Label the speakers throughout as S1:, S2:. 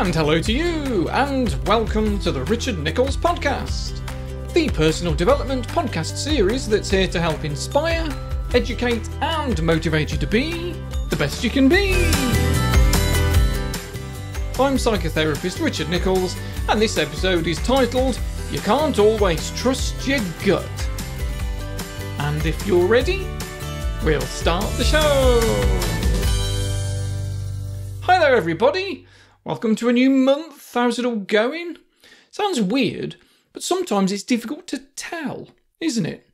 S1: And hello to you, and welcome to the Richard Nicholls Podcast, the personal development podcast series that's here to help inspire, educate, and motivate you to be the best you can be. I'm psychotherapist Richard Nicholls, and this episode is titled You Can't Always Trust Your Gut. And if you're ready, we'll start the show. Hi there, everybody. Welcome to a new month. How's it all going? Sounds weird, but sometimes it's difficult to tell, isn't it?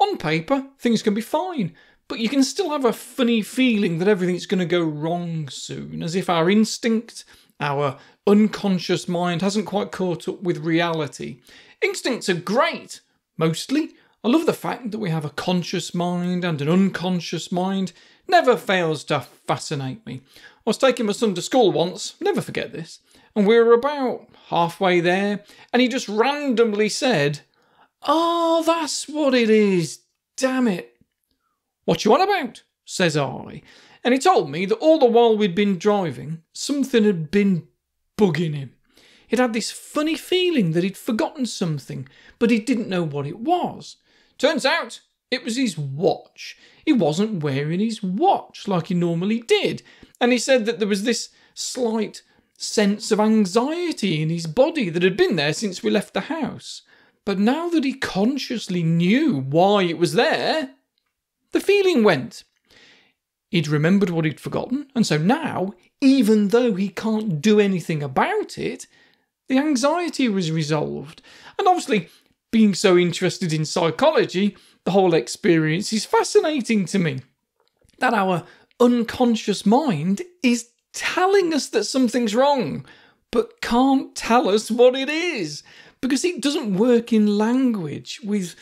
S1: On paper, things can be fine, but you can still have a funny feeling that everything's going to go wrong soon, as if our instinct, our unconscious mind hasn't quite caught up with reality. Instincts are great, mostly. I love the fact that we have a conscious mind and an unconscious mind. Never fails to fascinate me. I was taking my son to school once, never forget this, and we were about halfway there, and he just randomly said, Oh, that's what it is, damn it. What you on about? says I, and he told me that all the while we'd been driving, something had been bugging him. He'd had this funny feeling that he'd forgotten something, but he didn't know what it was. Turns out it was his watch. He wasn't wearing his watch like he normally did, and he said that there was this slight sense of anxiety in his body that had been there since we left the house. But now that he consciously knew why it was there, the feeling went. He'd remembered what he'd forgotten, and so now, even though he can't do anything about it, the anxiety was resolved. And obviously, being so interested in psychology, the whole experience is fascinating to me. That our unconscious mind is telling us that something's wrong, but can't tell us what it is because it doesn't work in language with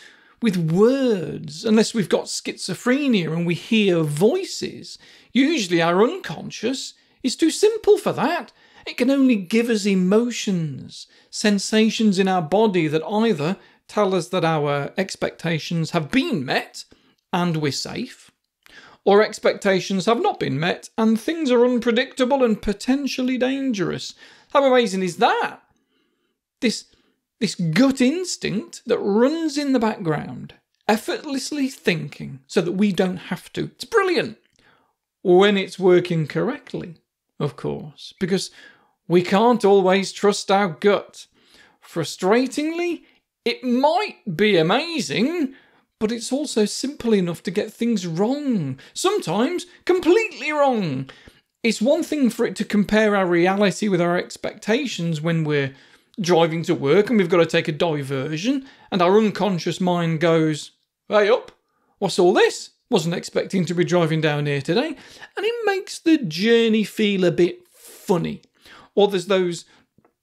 S1: with words unless we've got schizophrenia and we hear voices. Usually our unconscious is too simple for that. It can only give us emotions, sensations in our body that either tell us that our expectations have been met and we're safe, or expectations have not been met and things are unpredictable and potentially dangerous. How amazing is that? This, this gut instinct that runs in the background, effortlessly thinking so that we don't have to. It's brilliant when it's working correctly, of course, because we can't always trust our gut. Frustratingly, it might be amazing, but it's also simple enough to get things wrong. Sometimes completely wrong. It's one thing for it to compare our reality with our expectations when we're driving to work and we've got to take a diversion, and our unconscious mind goes, Hey up, what's all this? Wasn't expecting to be driving down here today. And it makes the journey feel a bit funny. Or there's those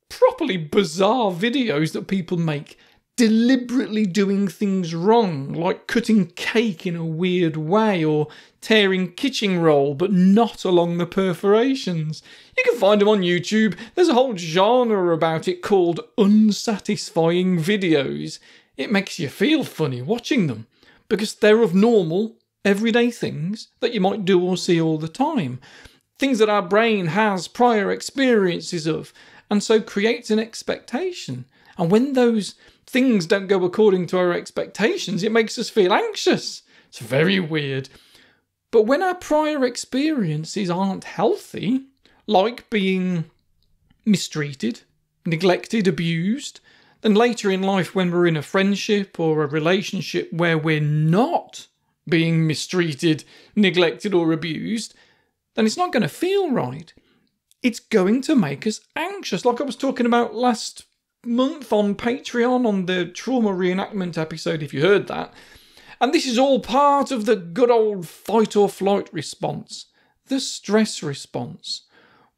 S1: properly bizarre videos that people make deliberately doing things wrong, like cutting cake in a weird way or tearing kitchen roll but not along the perforations. You can find them on YouTube. There's a whole genre about it called unsatisfying videos. It makes you feel funny watching them because they're of normal, everyday things that you might do or see all the time. Things that our brain has prior experiences of, and so creates an expectation. And when those things don't go according to our expectations, it makes us feel anxious. It's very weird. But when our prior experiences aren't healthy, like being mistreated, neglected, abused, then later in life, when we're in a friendship or a relationship where we're not being mistreated, neglected, or abused, then it's not going to feel right. It's going to make us anxious, like I was talking about last month on Patreon on the trauma reenactment episode, if you heard that. And this is all part of the good old fight or flight response, the stress response.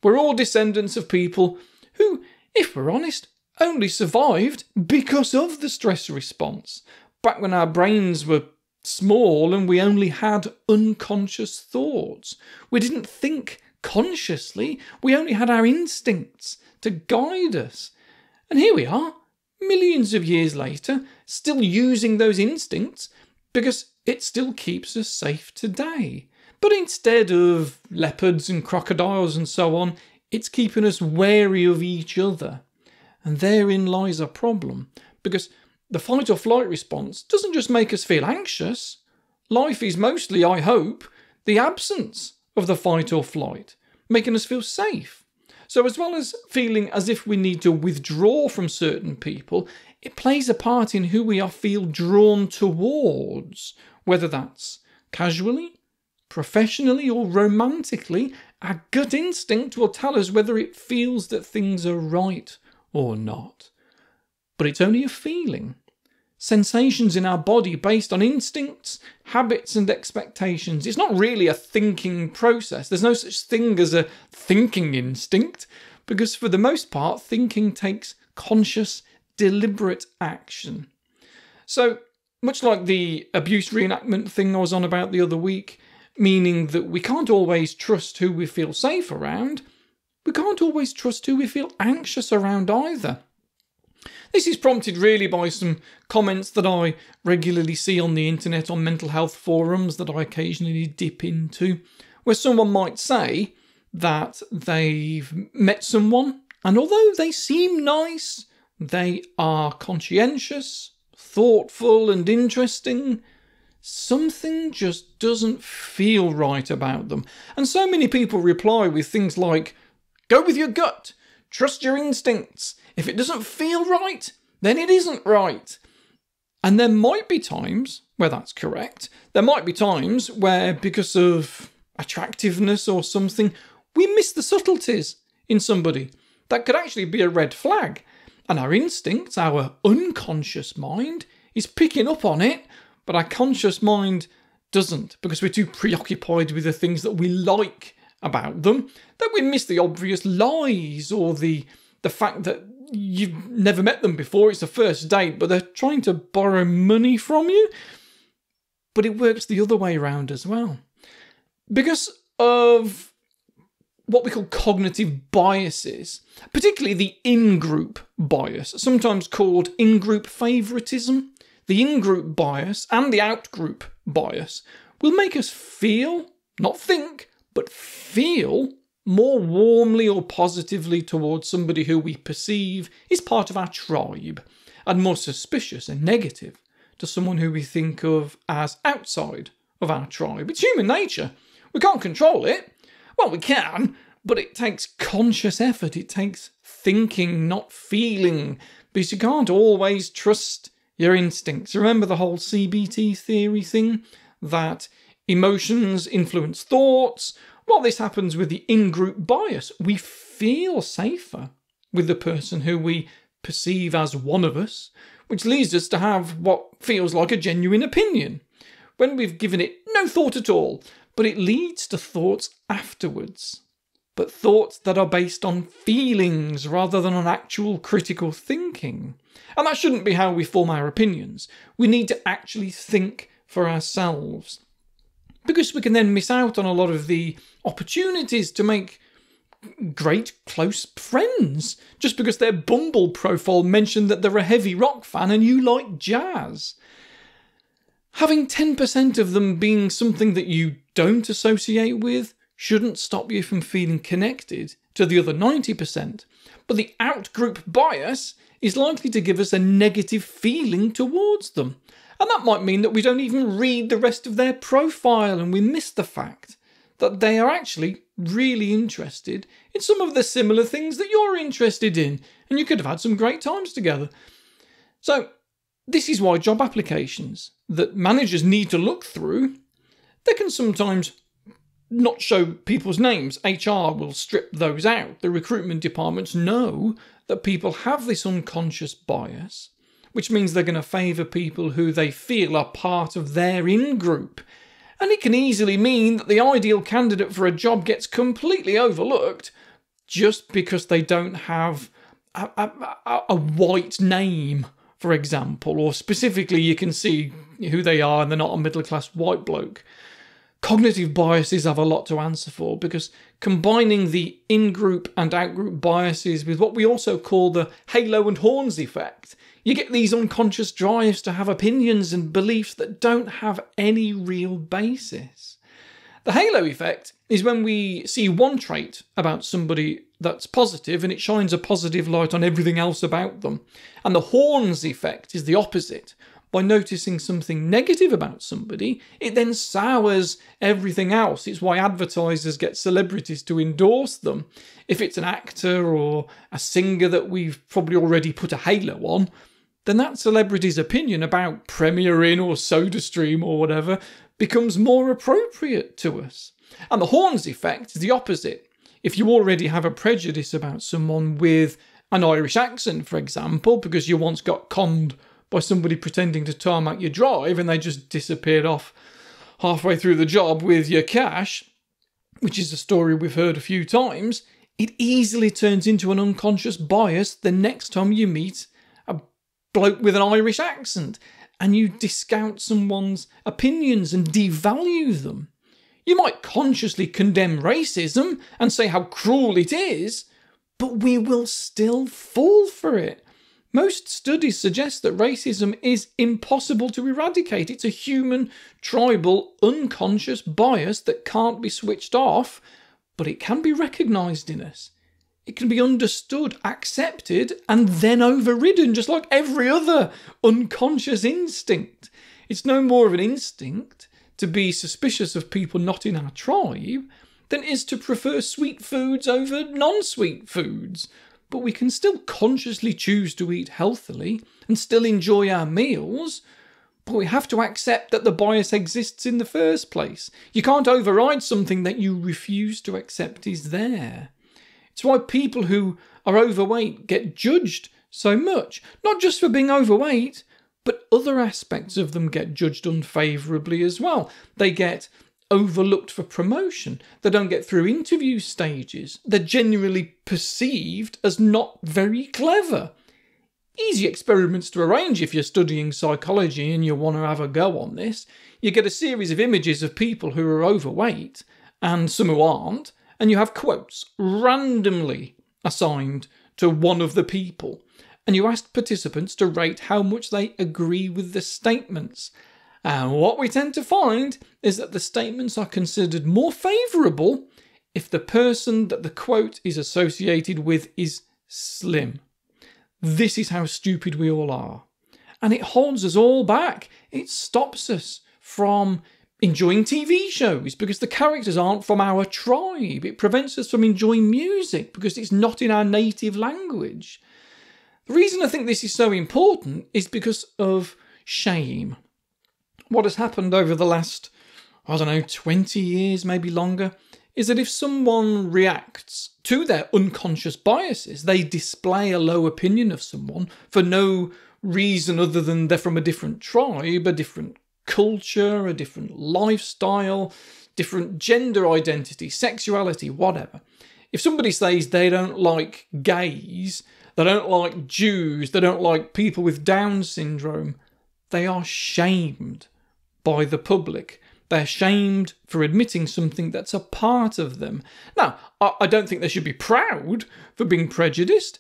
S1: We're all descendants of people who, if we're honest, only survived because of the stress response. Back when our brains were small and we only had unconscious thoughts. We didn't think consciously, we only had our instincts to guide us. And here we are, millions of years later, still using those instincts because it still keeps us safe today. But instead of leopards and crocodiles and so on, it's keeping us wary of each other. And therein lies a problem because the fight or flight response doesn't just make us feel anxious. Life is mostly, I hope, the absence of the fight or flight, making us feel safe. So, as well as feeling as if we need to withdraw from certain people, it plays a part in who we are feel drawn towards, whether that's casually, professionally, or romantically. Our gut instinct will tell us whether it feels that things are right or not. But it's only a feeling. Sensations in our body based on instincts, habits, and expectations. It's not really a thinking process. There's no such thing as a thinking instinct, because for the most part, thinking takes conscious, deliberate action. So, much like the abuse reenactment thing I was on about the other week, meaning that we can't always trust who we feel safe around, we can't always trust who we feel anxious around either. This is prompted really by some comments that I regularly see on the internet on mental health forums that I occasionally dip into, where someone might say that they've met someone and although they seem nice, they are conscientious, thoughtful, and interesting, something just doesn't feel right about them. And so many people reply with things like, Go with your gut, trust your instincts. If it doesn't feel right, then it isn't right. And there might be times where that's correct. There might be times where, because of attractiveness or something, we miss the subtleties in somebody. That could actually be a red flag. And our instincts, our unconscious mind, is picking up on it, but our conscious mind doesn't because we're too preoccupied with the things that we like about them that we miss the obvious lies or the the fact that you've never met them before, it's a first date, but they're trying to borrow money from you. But it works the other way around as well. Because of what we call cognitive biases, particularly the in group bias, sometimes called in group favoritism, the in group bias and the out group bias will make us feel, not think, but feel more warmly or positively towards somebody who we perceive is part of our tribe, and more suspicious and negative to someone who we think of as outside of our tribe. It's human nature. We can't control it. Well, we can, but it takes conscious effort. It takes thinking, not feeling, because you can't always trust your instincts. Remember the whole CBT theory thing? That emotions influence thoughts, while this happens with the in group bias, we feel safer with the person who we perceive as one of us, which leads us to have what feels like a genuine opinion when we've given it no thought at all, but it leads to thoughts afterwards. But thoughts that are based on feelings rather than on actual critical thinking. And that shouldn't be how we form our opinions. We need to actually think for ourselves because we can then miss out on a lot of the opportunities to make great close friends just because their Bumble profile mentioned that they're a heavy rock fan and you like jazz. Having 10% of them being something that you don't associate with shouldn't stop you from feeling connected to the other 90%. But the outgroup bias is likely to give us a negative feeling towards them. And that might mean that we don't even read the rest of their profile and we miss the fact that they are actually really interested in some of the similar things that you're interested in, and you could have had some great times together. So, this is why job applications that managers need to look through, they can sometimes not show people's names. HR will strip those out. The recruitment departments know that people have this unconscious bias which means they're going to favour people who they feel are part of their in group. And it can easily mean that the ideal candidate for a job gets completely overlooked just because they don't have a, a, a white name, for example, or specifically you can see who they are and they're not a middle class white bloke. Cognitive biases have a lot to answer for because combining the in group and out group biases with what we also call the halo and horns effect you get these unconscious drives to have opinions and beliefs that don't have any real basis. The halo effect is when we see one trait about somebody that's positive and it shines a positive light on everything else about them. And the horns effect is the opposite. By noticing something negative about somebody, it then sours everything else. It's why advertisers get celebrities to endorse them. If it's an actor or a singer that we've probably already put a halo on, then that celebrity's opinion about Premier Inn or SodaStream or whatever becomes more appropriate to us. And the horns effect is the opposite. If you already have a prejudice about someone with an Irish accent, for example, because you once got conned by somebody pretending to tarmac your drive and they just disappeared off halfway through the job with your cash, which is a story we've heard a few times, it easily turns into an unconscious bias the next time you meet bloke with an Irish accent and you discount someone's opinions and devalue them. You might consciously condemn racism and say how cruel it is, but we will still fall for it. Most studies suggest that racism is impossible to eradicate. It's a human, tribal, unconscious bias that can't be switched off, but it can be recognised in us. It can be understood, accepted, and then overridden, just like every other unconscious instinct. It's no more of an instinct to be suspicious of people not in our tribe than it is to prefer sweet foods over non sweet foods. But we can still consciously choose to eat healthily and still enjoy our meals. But we have to accept that the bias exists in the first place. You can't override something that you refuse to accept is there. It's why people who are overweight get judged so much, not just for being overweight, but other aspects of them get judged unfavourably as well. They get overlooked for promotion, they don't get through interview stages, they're generally perceived as not very clever. Easy experiments to arrange if you're studying psychology and you want to have a go on this. You get a series of images of people who are overweight and some who aren't, and you have quotes randomly assigned to one of the people, and you ask participants to rate how much they agree with the statements. And what we tend to find is that the statements are considered more favourable if the person that the quote is associated with is slim. This is how stupid we all are. And it holds us all back. It stops us from enjoying TV shows because the characters aren't from our tribe. It prevents us from enjoying music because it's not in our native language. The reason I think this is so important is because of shame. What has happened over the last, I don't know, 20 years, maybe longer, is that if someone reacts to their unconscious biases, they display a low opinion of someone for no reason other than they're from a different tribe, a different culture, a different lifestyle, different gender identity, sexuality, whatever. If somebody says they don't like gays, they don't like Jews, they don't like people with Down syndrome, they are shamed by the public. They're shamed for admitting something that's a part of them. Now, I don't think they should be proud for being prejudiced,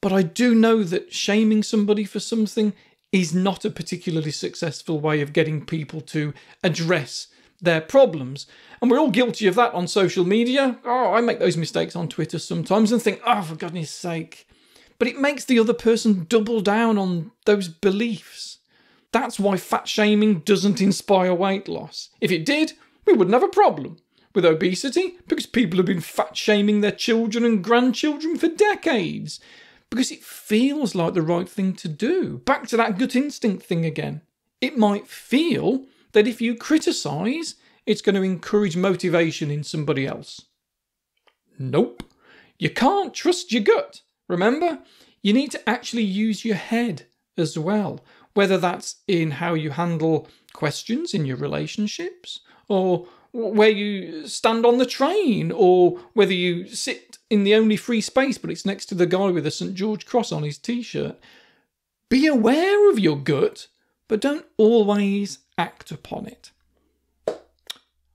S1: but I do know that shaming somebody for something is not a particularly successful way of getting people to address their problems. And we're all guilty of that on social media. Oh, I make those mistakes on Twitter sometimes and think, oh, for goodness sake. But it makes the other person double down on those beliefs. That's why fat shaming doesn't inspire weight loss. If it did, we wouldn't have a problem with obesity because people have been fat shaming their children and grandchildren for decades because it feels like the right thing to do. Back to that gut instinct thing again. It might feel that if you criticize, it's going to encourage motivation in somebody else. Nope. You can't trust your gut. Remember, you need to actually use your head as well, whether that's in how you handle questions in your relationships, or where you stand on the train, or whether you sit in the only free space, but it's next to the guy with a St. George cross on his t shirt. Be aware of your gut, but don't always act upon it.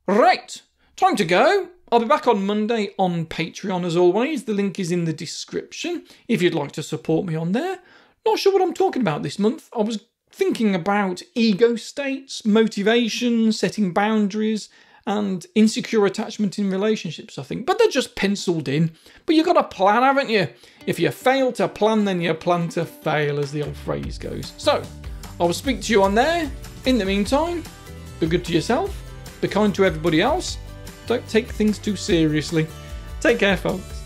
S1: Right, time to go. I'll be back on Monday on Patreon as always. The link is in the description if you'd like to support me on there. Not sure what I'm talking about this month. I was thinking about ego states, motivation, setting boundaries, and insecure attachment in relationships, I think. But they're just penciled in. But you've got a plan, haven't you? If you fail to plan, then you plan to fail, as the old phrase goes. So, I will speak to you on there. In the meantime, be good to yourself, be kind to everybody else, don't take things too seriously. Take care, folks.